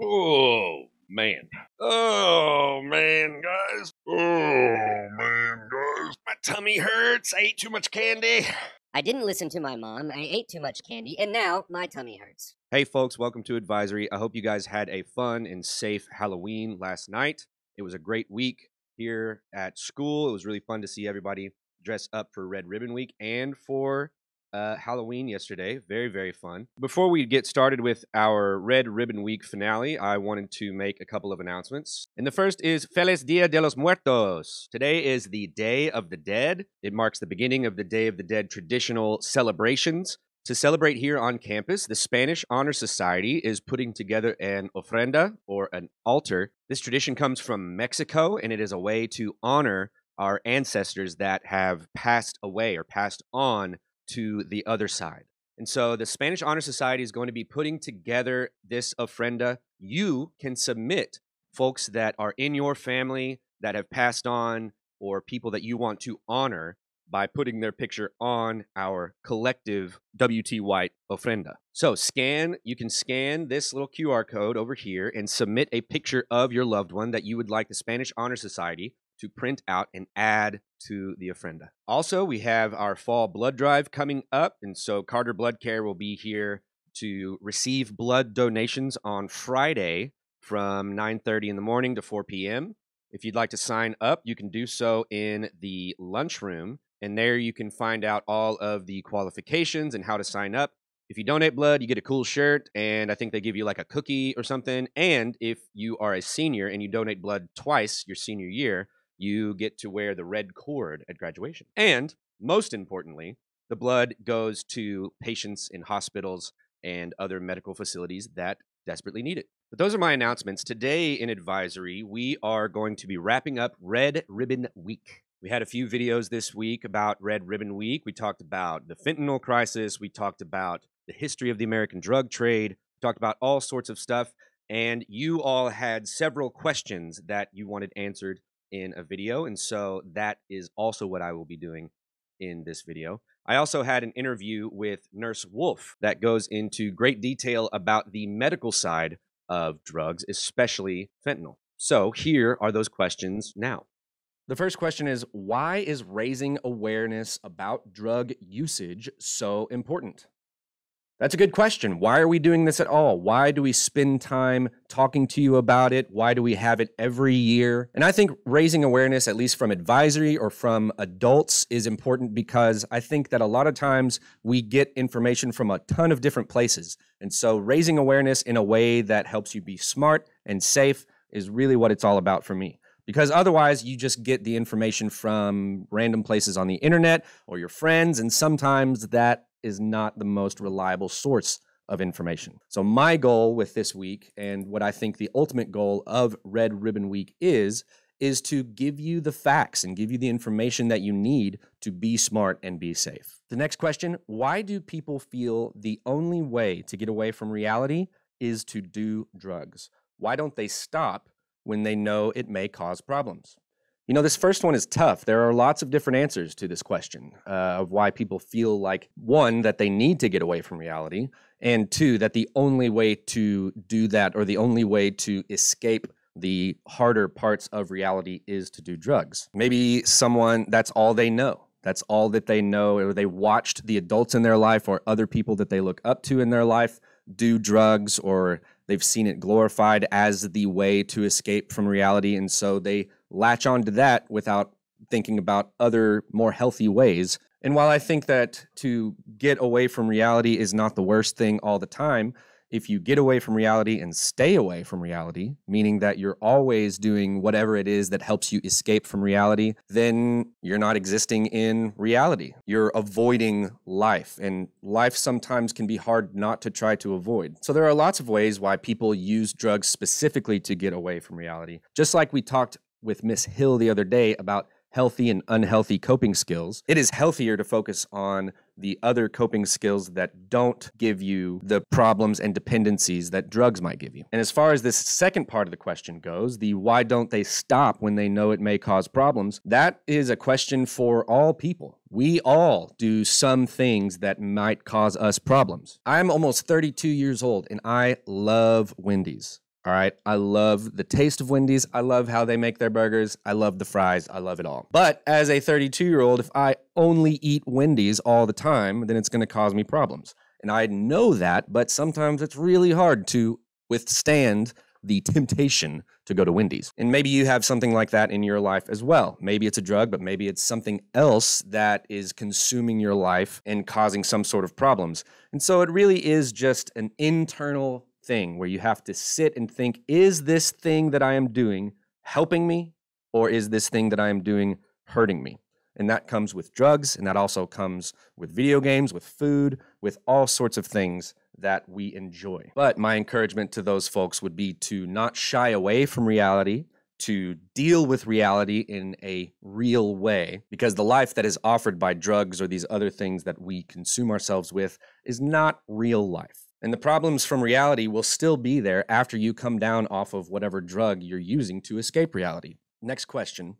Oh, man. Oh, man, guys. Oh, man, guys. My tummy hurts. I ate too much candy. I didn't listen to my mom. I ate too much candy, and now my tummy hurts. Hey, folks, welcome to Advisory. I hope you guys had a fun and safe Halloween last night. It was a great week here at school. It was really fun to see everybody dress up for Red Ribbon Week and for uh, Halloween yesterday. Very, very fun. Before we get started with our Red Ribbon Week finale, I wanted to make a couple of announcements. And the first is Feliz Dia de los Muertos. Today is the Day of the Dead. It marks the beginning of the Day of the Dead traditional celebrations. To celebrate here on campus, the Spanish Honor Society is putting together an ofrenda or an altar. This tradition comes from Mexico and it is a way to honor our ancestors that have passed away or passed on to the other side. And so the Spanish Honor Society is going to be putting together this ofrenda. You can submit folks that are in your family that have passed on or people that you want to honor by putting their picture on our collective WT White ofrenda. So scan, you can scan this little QR code over here and submit a picture of your loved one that you would like the Spanish Honor Society to print out and add to the ofrenda. Also, we have our fall blood drive coming up, and so Carter Blood Care will be here to receive blood donations on Friday from 9:30 in the morning to 4 p.m. If you'd like to sign up, you can do so in the lunchroom, and there you can find out all of the qualifications and how to sign up. If you donate blood, you get a cool shirt, and I think they give you like a cookie or something. And if you are a senior and you donate blood twice your senior year, you get to wear the red cord at graduation. And most importantly, the blood goes to patients in hospitals and other medical facilities that desperately need it. But those are my announcements. Today in advisory, we are going to be wrapping up Red Ribbon Week. We had a few videos this week about Red Ribbon Week. We talked about the fentanyl crisis. We talked about the history of the American drug trade. We talked about all sorts of stuff. And you all had several questions that you wanted answered in a video. And so that is also what I will be doing in this video. I also had an interview with Nurse Wolf that goes into great detail about the medical side of drugs, especially fentanyl. So here are those questions now. The first question is Why is raising awareness about drug usage so important? That's a good question. Why are we doing this at all? Why do we spend time talking to you about it? Why do we have it every year? And I think raising awareness, at least from advisory or from adults, is important because I think that a lot of times we get information from a ton of different places. And so raising awareness in a way that helps you be smart and safe is really what it's all about for me because otherwise you just get the information from random places on the internet or your friends and sometimes that is not the most reliable source of information. So my goal with this week and what I think the ultimate goal of Red Ribbon Week is is to give you the facts and give you the information that you need to be smart and be safe. The next question, why do people feel the only way to get away from reality is to do drugs? Why don't they stop when they know it may cause problems? You know, this first one is tough. There are lots of different answers to this question uh, of why people feel like one, that they need to get away from reality, and two, that the only way to do that or the only way to escape the harder parts of reality is to do drugs. Maybe someone that's all they know. That's all that they know, or they watched the adults in their life or other people that they look up to in their life do drugs, or they've seen it glorified as the way to escape from reality. And so they latch on to that without thinking about other more healthy ways. And while I think that to get away from reality is not the worst thing all the time, if you get away from reality and stay away from reality, meaning that you're always doing whatever it is that helps you escape from reality, then you're not existing in reality. You're avoiding life, and life sometimes can be hard not to try to avoid. So, there are lots of ways why people use drugs specifically to get away from reality. Just like we talked with Miss Hill the other day about healthy and unhealthy coping skills. It is healthier to focus on the other coping skills that don't give you the problems and dependencies that drugs might give you. And as far as this second part of the question goes, the why don't they stop when they know it may cause problems, that is a question for all people. We all do some things that might cause us problems. I'm almost 32 years old and I love Wendy's. All right. I love the taste of Wendy's. I love how they make their burgers. I love the fries. I love it all. But as a 32 year old, if I only eat Wendy's all the time, then it's going to cause me problems. And I know that, but sometimes it's really hard to withstand the temptation to go to Wendy's. And maybe you have something like that in your life as well. Maybe it's a drug, but maybe it's something else that is consuming your life and causing some sort of problems. And so it really is just an internal thing where you have to sit and think is this thing that I am doing helping me or is this thing that I am doing hurting me? And that comes with drugs, and that also comes with video games, with food, with all sorts of things that we enjoy. But my encouragement to those folks would be to not shy away from reality, to deal with reality in a real way, because the life that is offered by drugs or these other things that we consume ourselves with is not real life. And the problems from reality will still be there after you come down off of whatever drug you're using to escape reality. Next question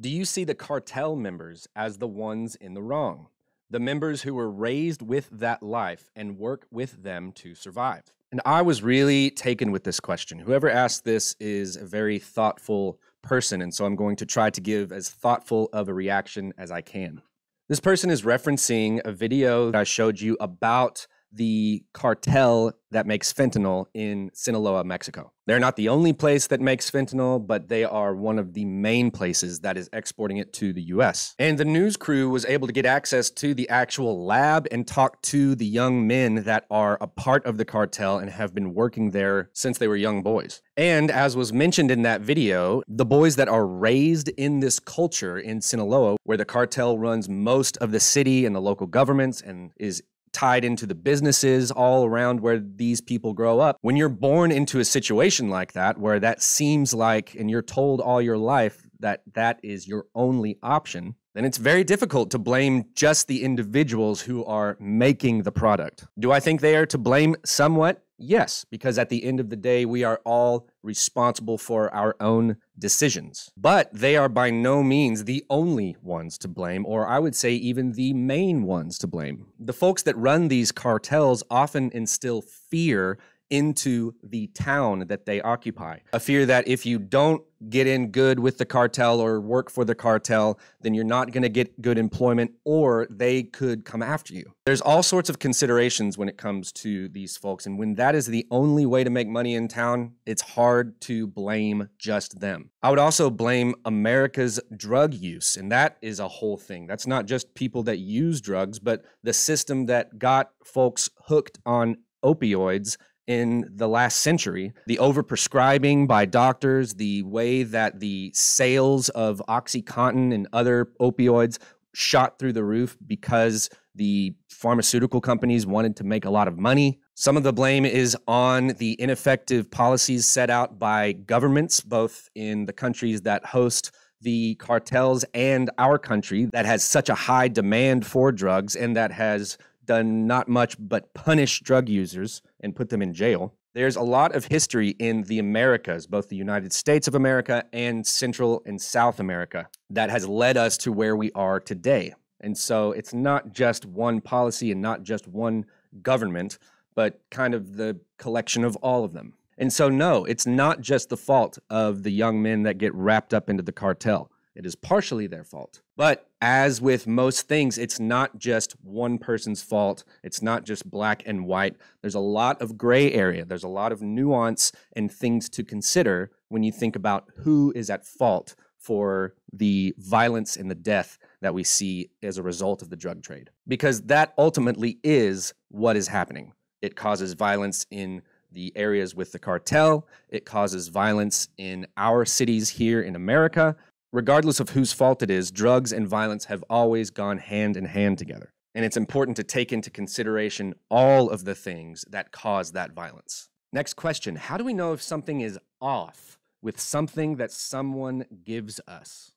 Do you see the cartel members as the ones in the wrong? The members who were raised with that life and work with them to survive? And I was really taken with this question. Whoever asked this is a very thoughtful person. And so I'm going to try to give as thoughtful of a reaction as I can. This person is referencing a video that I showed you about the cartel that makes fentanyl in Sinaloa, Mexico. They're not the only place that makes fentanyl, but they are one of the main places that is exporting it to the US. And the news crew was able to get access to the actual lab and talk to the young men that are a part of the cartel and have been working there since they were young boys. And as was mentioned in that video, the boys that are raised in this culture in Sinaloa, where the cartel runs most of the city and the local governments and is tied into the businesses all around where these people grow up. When you're born into a situation like that, where that seems like, and you're told all your life that that is your only option, then it's very difficult to blame just the individuals who are making the product. Do I think they are to blame somewhat? Yes, because at the end of the day, we are all responsible for our own decisions. But they are by no means the only ones to blame, or I would say even the main ones to blame. The folks that run these cartels often instill fear into the town that they occupy. A fear that if you don't get in good with the cartel or work for the cartel, then you're not going to get good employment or they could come after you. There's all sorts of considerations when it comes to these folks. And when that is the only way to make money in town, it's hard to blame just them. I would also blame America's drug use. And that is a whole thing. That's not just people that use drugs, but the system that got folks hooked on opioids in the last century. The overprescribing by doctors, the way that the sales of Oxycontin and other opioids shot through the roof because the pharmaceutical companies wanted to make a lot of money. Some of the blame is on the ineffective policies set out by governments, both in the countries that host the cartels and our country that has such a high demand for drugs and that has done not much but punish drug users and put them in jail. There's a lot of history in the Americas, both the United States of America and Central and South America, that has led us to where we are today. And so it's not just one policy and not just one government, but kind of the collection of all of them. And so, no, it's not just the fault of the young men that get wrapped up into the cartel. It is partially their fault. But as with most things, it's not just one person's fault. It's not just black and white. There's a lot of gray area. There's a lot of nuance and things to consider when you think about who is at fault for the violence and the death that we see as a result of the drug trade. Because that ultimately is what is happening. It causes violence in the areas with the cartel. It causes violence in our cities here in America regardless of whose fault it is, drugs and violence have always gone hand in hand together. And it's important to take into consideration all of the things that cause that violence. Next question How do we know if something is off with something that someone gives us?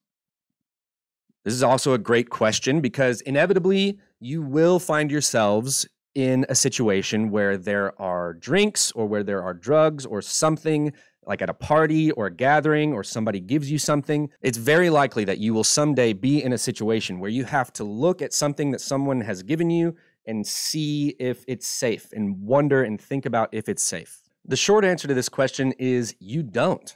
This is also a great question because inevitably you will find yourselves in a situation where there are drinks or where there are drugs or something like at a party or a gathering or somebody gives you something, it's very likely that you will someday be in a situation where you have to look at something that someone has given you and see if it's safe and wonder and think about if it's safe. The short answer to this question is you don't.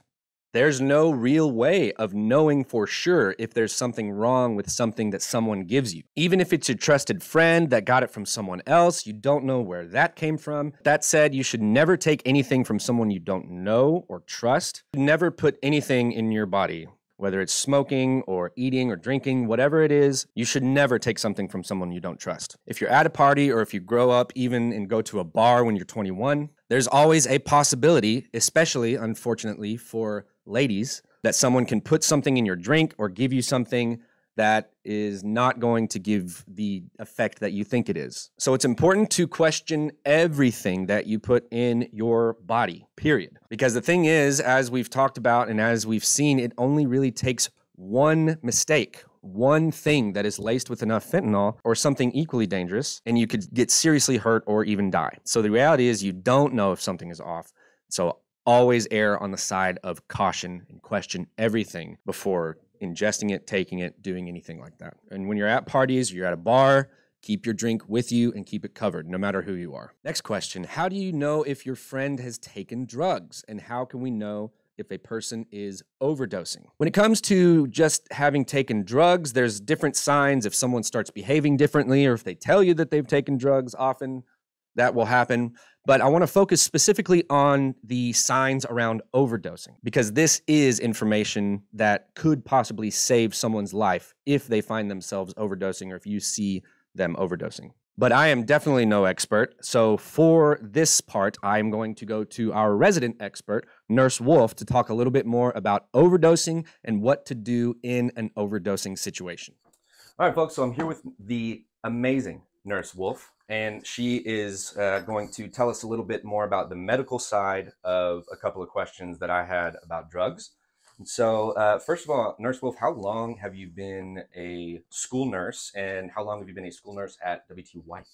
There's no real way of knowing for sure if there's something wrong with something that someone gives you. Even if it's your trusted friend that got it from someone else, you don't know where that came from. That said, you should never take anything from someone you don't know or trust. Never put anything in your body whether it's smoking or eating or drinking, whatever it is, you should never take something from someone you don't trust. If you're at a party or if you grow up even and go to a bar when you're 21, there's always a possibility, especially unfortunately for ladies, that someone can put something in your drink or give you something that is not going to give the effect that you think it is. So it's important to question everything that you put in your body, period. Because the thing is, as we've talked about and as we've seen, it only really takes one mistake, one thing that is laced with enough fentanyl or something equally dangerous, and you could get seriously hurt or even die. So the reality is, you don't know if something is off. So always err on the side of caution and question everything before ingesting it, taking it, doing anything like that. And when you're at parties, you're at a bar, keep your drink with you and keep it covered, no matter who you are. Next question How do you know if your friend has taken drugs? And how can we know if a person is overdosing? When it comes to just having taken drugs, there's different signs if someone starts behaving differently or if they tell you that they've taken drugs often that will happen. But I want to focus specifically on the signs around overdosing because this is information that could possibly save someone's life if they find themselves overdosing or if you see them overdosing. But I am definitely no expert. So for this part, I'm going to go to our resident expert, Nurse Wolf, to talk a little bit more about overdosing and what to do in an overdosing situation. All right, folks. So I'm here with the amazing Nurse Wolf and she is uh, going to tell us a little bit more about the medical side of a couple of questions that I had about drugs. And so, uh, first of all, Nurse Wolf, how long have you been a school nurse, and how long have you been a school nurse at WT White?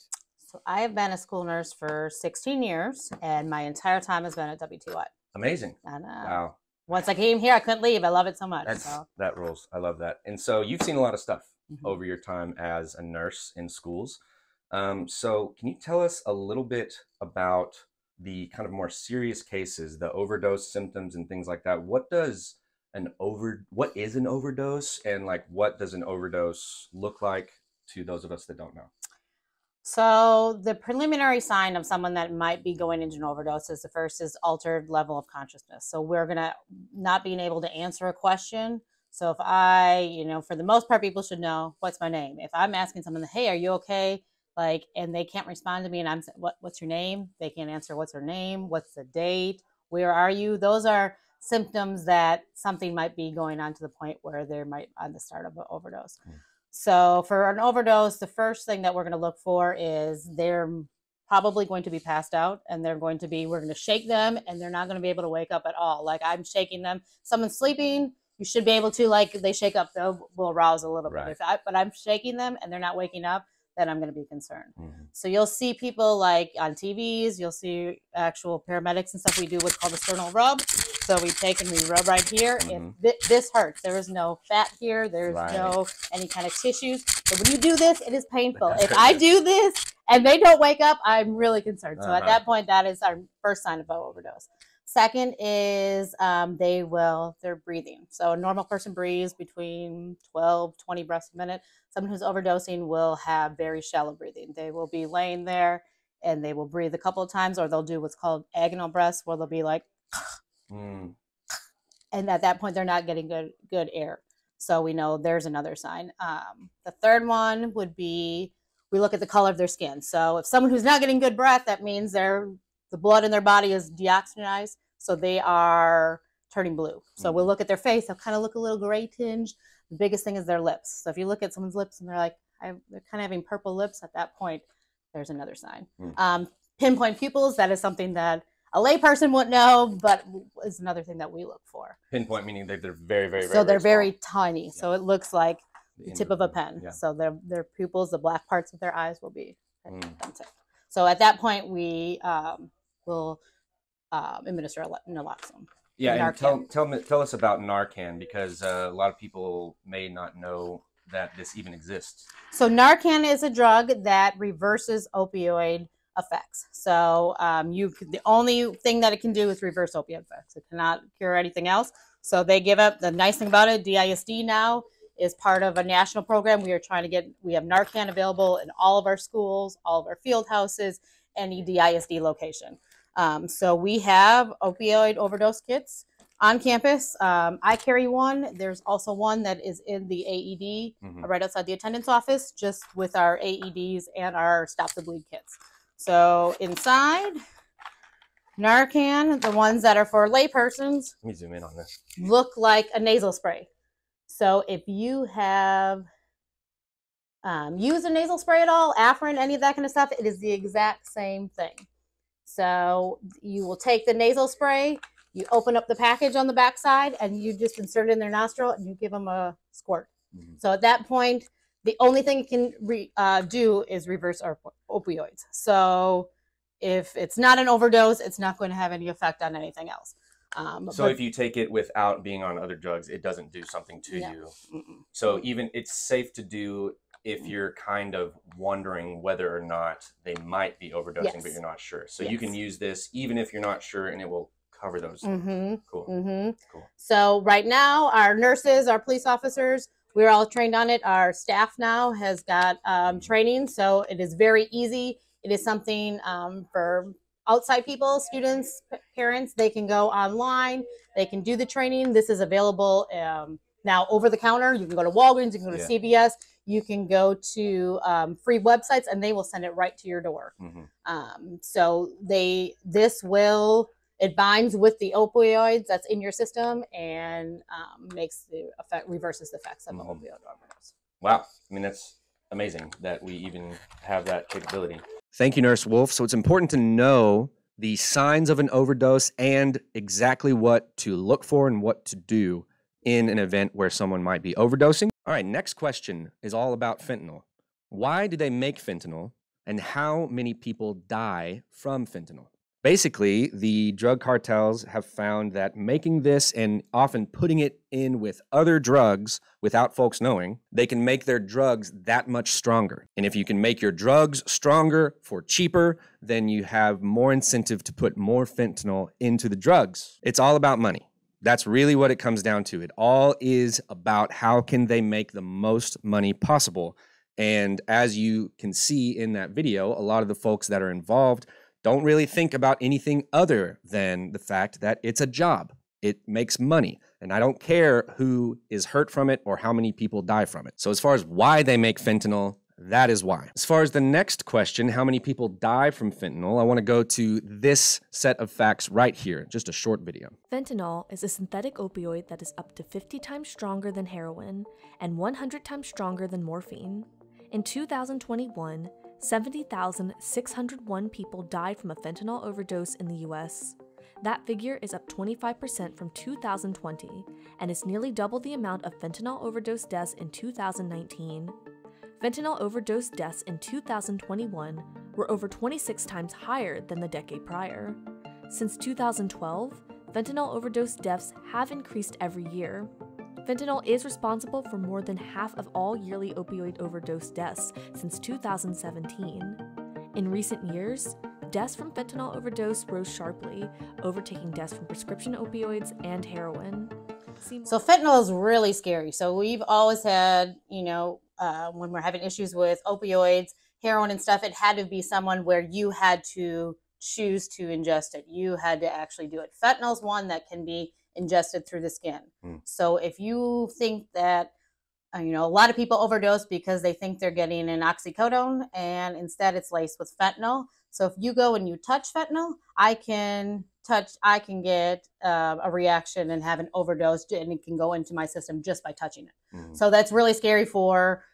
So I have been a school nurse for 16 years, and my entire time has been at WT White. Amazing! And uh, Wow, once I came here, I couldn't leave. I love it so much. so. that rules. I love that. And so, you've seen a lot of stuff Mhm. over your time as a nurse in schools. Um, so, can you tell us a little bit about the kind of more serious cases, the overdose symptoms and things like that? What does an over what is an overdose and like what does an overdose look like to those of us that don't know? So the preliminary sign of someone that might be going into an overdose is the first is altered level of consciousness. So we're gonna not being able to answer a question. So if I, you know, for the most part, people should know what's my name. If I'm asking someone, "Hey, are you okay?" Like, and they can't respond to me, and I'm, "What? What's your name?" They can't answer. What's her name? What's the date? Where are you? Those are symptoms that something might be going on to the point where they might on the start of an overdose. Mm. So for an overdose, the first thing that we're going to look for is they're probably going to be passed out and they're going to be we're going to shake them and they're not going to be able to wake up at all. Like I'm shaking them. Someone's sleeping, you should be able to like they shake up, they'll will rouse a little Right. bit. If I, but I'm shaking them and they're not waking up, then I'm going to be concerned. Mhm. So you'll see people like on TVs, you'll see actual paramedics and stuff. We do what's called a sternal rub. So we take and we rub right here. Mhm. If thi- this hurts, there is no fat here. There's Right. no any kind of tissues. So when you do this, it is painful. if I do this and they don't wake up, I'm really concerned. So at Uh-huh. that point, that is our first sign of overdose. Second is um, they will, they're breathing. So a normal person breathes between 12, 20 breaths a minute. Someone who's overdosing will have very shallow breathing. They will be laying there and they will breathe a couple of times, or they'll do what's called agonal breaths, where they'll be like, Mm, and at that point they're not getting good good air so we know there's another sign um, the third one would be we look at the color of their skin so if someone who's not getting good breath that means their the blood in their body is deoxygenized so they are turning blue so we'll Mhm. look at their face they'll kind of look a little gray tinge. the biggest thing is their lips so if you look at someone's lips and they're like they're kind of having purple lips at that point there's another sign Mm. um, pinpoint pupils that is something that a layperson wouldn't know, but is another thing that we look for. pinpoint meaning that they're very, very, very so they're small. very tiny. So it looks like the end tip of a pen. Yeah. So their their pupils, the black parts of their eyes, will be Mm. So at that point, we um, will um, administer naloxone. Yeah, and tell tell me tell us about Narcan because uh, a lot of people may not know that this even exists. So Narcan is a drug that reverses opioid effects. So um, you the only thing that it can do is reverse opioid effects. It cannot cure anything else. So they give up. The nice thing about it, DISD now is part of a national program. We are trying to get. We have Narcan available in all of our schools, all of our field houses, any DISD location. Um, so we have opioid overdose kits on campus. Um, I carry one. There's also one that is in the AED Mhm. right outside the attendance office, just with our AEDs and our stop the bleed kits. So inside, Narcan, the ones that are for laypersons, Let me zoom in on this. look like a nasal spray. So if you have um, used a nasal spray at all, Afrin, any of that kind of stuff, it is the exact same thing. So you will take the nasal spray, you open up the package on the backside, and you just insert it in their nostril and you give them a squirt. Mhm. So at that point, the only thing it can re, uh, do is reverse op- opioids. So if it's not an overdose, it's not going to have any effect on anything else. Um, So but- if you take it without being on other drugs, it doesn't do something to Yeah. you. Mm-mm. So even it's safe to do if you're kind of wondering whether or not they might be overdosing, but you're not sure. So you can use this even if you're not sure, and it will cover those. Mhm. Cool. hmm Cool. So right now, our nurses, our police officers, we're all trained on it. Our staff now has got um, training, so it is very easy. It is something um, for outside people, students, parents. They can go online. They can do the training. This is available um, now over the counter. You can go to Walgreens. You can go to Yeah. CVS. You can go to um, free websites, and they will send it right to your door. Mhm. Um, so they this will it binds with the opioids that's in your system and um, makes the effect reverses the effects of Mhm. the opioid overdose. Wow. I mean, that's amazing that we even have that capability. Thank you, Nurse Wolf. So it's important to know the signs of an overdose and exactly what to look for and what to do in an event where someone might be overdosing. All right, next question is all about fentanyl. Why do they make fentanyl and how many people die from fentanyl? Basically, the drug cartels have found that making this and often putting it in with other drugs without folks knowing, they can make their drugs that much stronger. And if you can make your drugs stronger for cheaper, then you have more incentive to put more fentanyl into the drugs. It's all about money. That's really what it comes down to. It all is about how can they make the most money possible. And as you can see in that video, a lot of the folks that are involved don't really think about anything other than the fact that it's a job. It makes money. And I don't care who is hurt from it or how many people die from it. So, as far as why they make fentanyl, that is why. As far as the next question, how many people die from fentanyl, I want to go to this set of facts right here, just a short video. Fentanyl is a synthetic opioid that is up to 50 times stronger than heroin and 100 times stronger than morphine. In 2021, 70,601 people died from a fentanyl overdose in the US. That figure is up 25% from 2020 and is nearly double the amount of fentanyl overdose deaths in 2019. Fentanyl overdose deaths in 2021 were over 26 times higher than the decade prior. Since 2012, fentanyl overdose deaths have increased every year. Fentanyl is responsible for more than half of all yearly opioid overdose deaths since 2017. In recent years, deaths from fentanyl overdose rose sharply, overtaking deaths from prescription opioids and heroin. So fentanyl is really scary. So we've always had, you know, uh, when we're having issues with opioids, heroin and stuff, it had to be someone where you had to choose to ingest it. You had to actually do it. Fentanyl's one that can be ingested through the skin. Mm. So if you think that, uh, you know, a lot of people overdose because they think they're getting an oxycodone and instead it's laced with fentanyl. So if you go and you touch fentanyl, I can touch, I can get uh, a reaction and have an overdose, and it can go into my system just by touching it. Mhm. So that's really scary for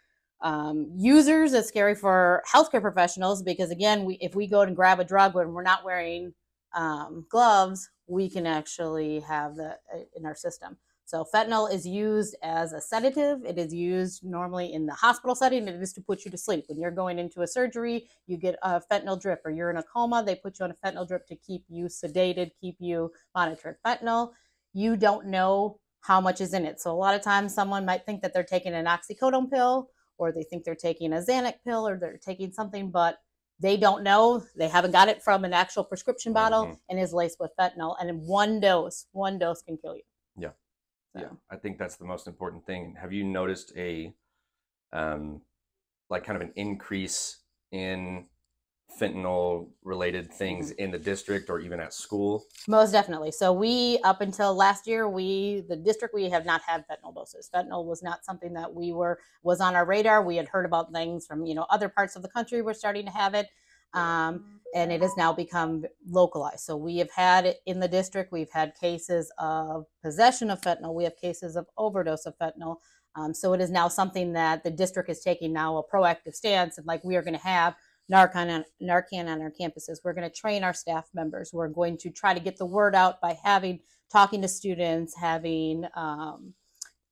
um, users. It's scary for healthcare professionals because again, we, if we go and grab a drug when we're not wearing um, gloves, we can actually have that uh, in our system. So fentanyl is used as a sedative. It is used normally in the hospital setting. It is to put you to sleep. When you're going into a surgery, you get a fentanyl drip, or you're in a coma, they put you on a fentanyl drip to keep you sedated, keep you monitored. Fentanyl, you don't know how much is in it. So a lot of times someone might think that they're taking an oxycodone pill or they think they're taking a Xanax pill or they're taking something, but they don't know they haven't got it from an actual prescription bottle Mhm. and is laced with fentanyl and in one dose one dose can kill you. So, Yeah, I think that's the most important thing. Have you noticed a, um, like kind of an increase in fentanyl related things in the district or even at school? most definitely. So we up until last year we the district we have not had fentanyl doses. Fentanyl was not something that we were was on our radar. We had heard about things from you know other parts of the country were starting to have it um, and it has now become localized. So we have had in the district. We've had cases of possession of fentanyl. We have cases of overdose of fentanyl. Um, so it is now something that the district is taking now a proactive stance and like we are going to have Narcan on, Narcan on our campuses. We're going to train our staff members. We're going to try to get the word out by having talking to students, having um,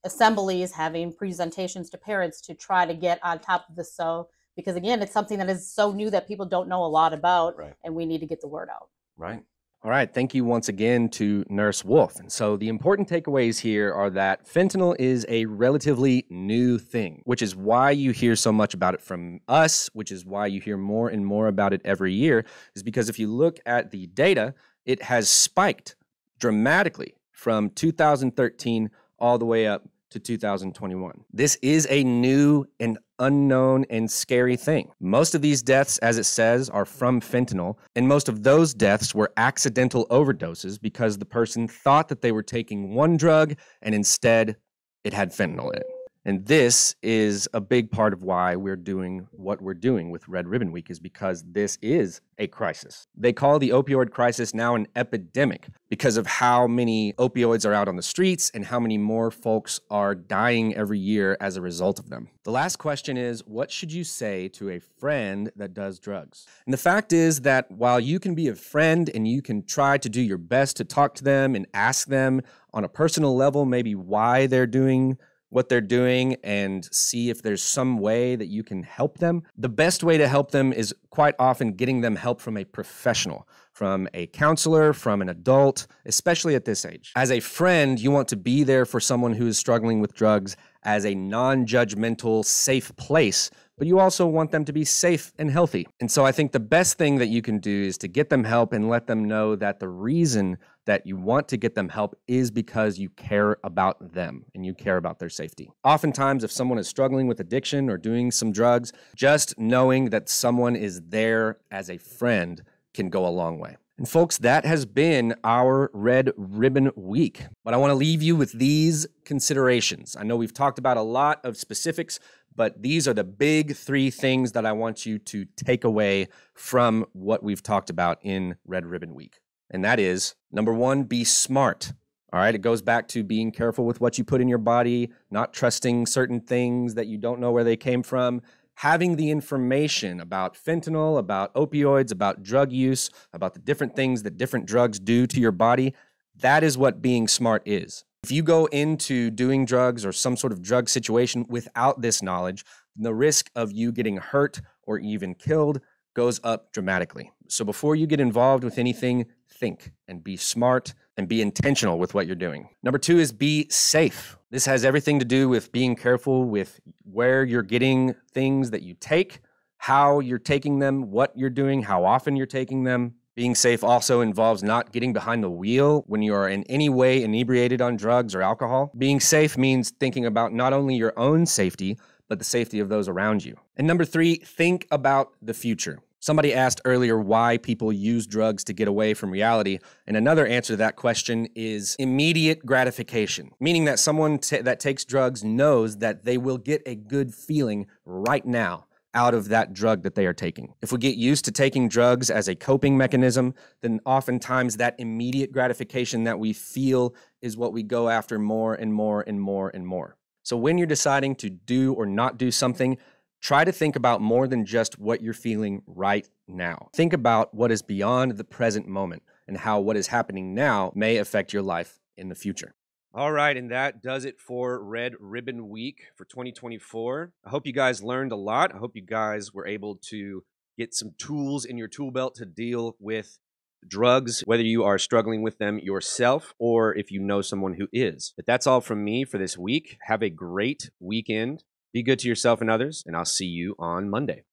assemblies, having presentations to parents to try to get on top of this. So because again, it's something that is so new that people don't know a lot about, Right. and we need to get the word out. Right. All right. Thank you once again to Nurse Wolf. And so the important takeaways here are that fentanyl is a relatively new thing, which is why you hear so much about it from us, which is why you hear more and more about it every year, is because if you look at the data, it has spiked dramatically from 2013 all the way up to 2021. This is a new and unknown and scary thing. Most of these deaths, as it says, are from fentanyl, and most of those deaths were accidental overdoses because the person thought that they were taking one drug and instead it had fentanyl in it. And this is a big part of why we're doing what we're doing with Red Ribbon Week, is because this is a crisis. They call the opioid crisis now an epidemic because of how many opioids are out on the streets and how many more folks are dying every year as a result of them. The last question is what should you say to a friend that does drugs? And the fact is that while you can be a friend and you can try to do your best to talk to them and ask them on a personal level, maybe why they're doing what they're doing and see if there's some way that you can help them. The best way to help them is quite often getting them help from a professional, from a counselor, from an adult, especially at this age. As a friend, you want to be there for someone who is struggling with drugs as a non judgmental, safe place. But you also want them to be safe and healthy. And so I think the best thing that you can do is to get them help and let them know that the reason that you want to get them help is because you care about them and you care about their safety. Oftentimes, if someone is struggling with addiction or doing some drugs, just knowing that someone is there as a friend can go a long way. And folks, that has been our Red Ribbon Week. But I want to leave you with these considerations. I know we've talked about a lot of specifics, but these are the big three things that I want you to take away from what we've talked about in Red Ribbon Week. And that is number one, be smart. All right, it goes back to being careful with what you put in your body, not trusting certain things that you don't know where they came from, having the information about fentanyl, about opioids, about drug use, about the different things that different drugs do to your body. That is what being smart is. If you go into doing drugs or some sort of drug situation without this knowledge, the risk of you getting hurt or even killed goes up dramatically. So before you get involved with anything, think and be smart and be intentional with what you're doing. Number two is be safe. This has everything to do with being careful with where you're getting things that you take, how you're taking them, what you're doing, how often you're taking them. Being safe also involves not getting behind the wheel when you are in any way inebriated on drugs or alcohol. Being safe means thinking about not only your own safety, but the safety of those around you. And number three, think about the future. Somebody asked earlier why people use drugs to get away from reality. And another answer to that question is immediate gratification, meaning that someone ta- that takes drugs knows that they will get a good feeling right now out of that drug that they are taking. If we get used to taking drugs as a coping mechanism, then oftentimes that immediate gratification that we feel is what we go after more and more and more and more. So when you're deciding to do or not do something, try to think about more than just what you're feeling right now. Think about what is beyond the present moment and how what is happening now may affect your life in the future. All right, and that does it for Red Ribbon Week for 2024. I hope you guys learned a lot. I hope you guys were able to get some tools in your tool belt to deal with drugs, whether you are struggling with them yourself or if you know someone who is. But that's all from me for this week. Have a great weekend. Be good to yourself and others, and I'll see you on Monday.